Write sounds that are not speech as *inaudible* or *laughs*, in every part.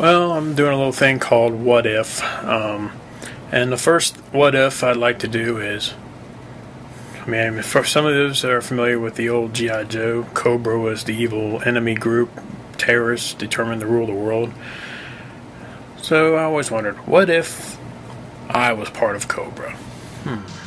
Well, I'm doing a little thing called What If. Um, and the first What If I'd like to do is I mean, for some of those that are familiar with the old G.I. Joe, Cobra was the evil enemy group, terrorists determined to rule of the world. So I always wondered, what if I was part of Cobra? Hmm.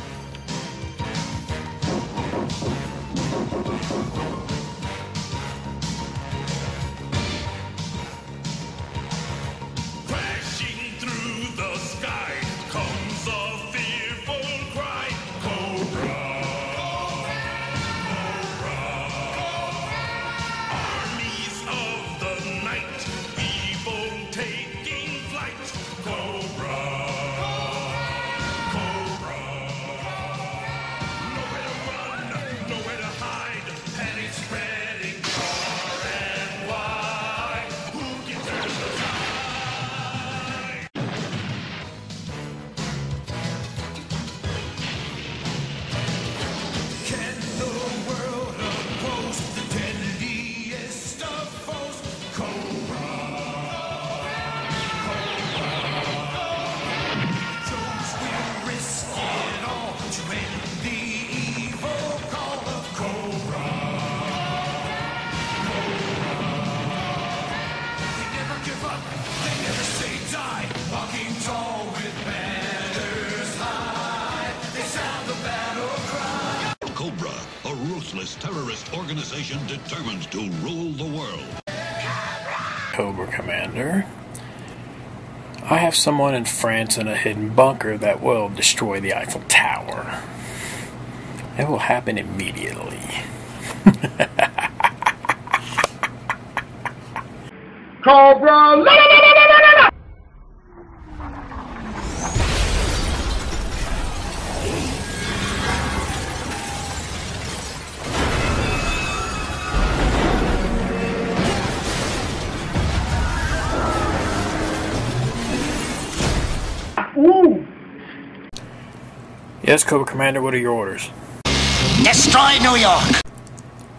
Ruthless terrorist organization determined to rule the world. Cobra Commander. I have someone in France in a hidden bunker that will destroy the Eiffel Tower. It will happen immediately. *laughs* Cobra! Ooh. Yes, Cobra Commander, what are your orders? Destroy New York!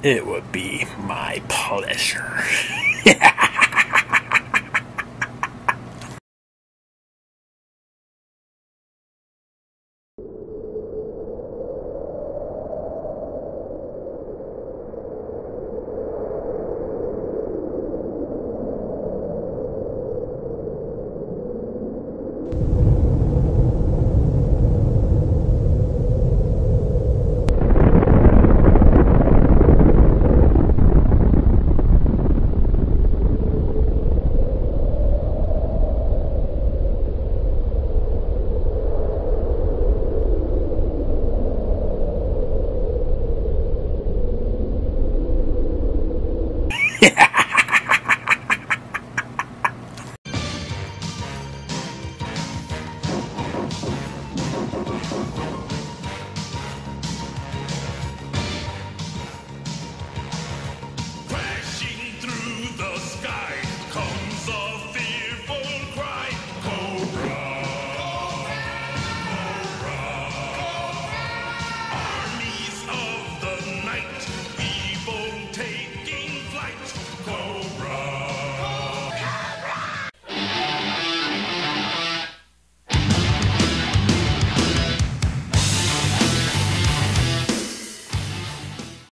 It would be my pleasure. *laughs*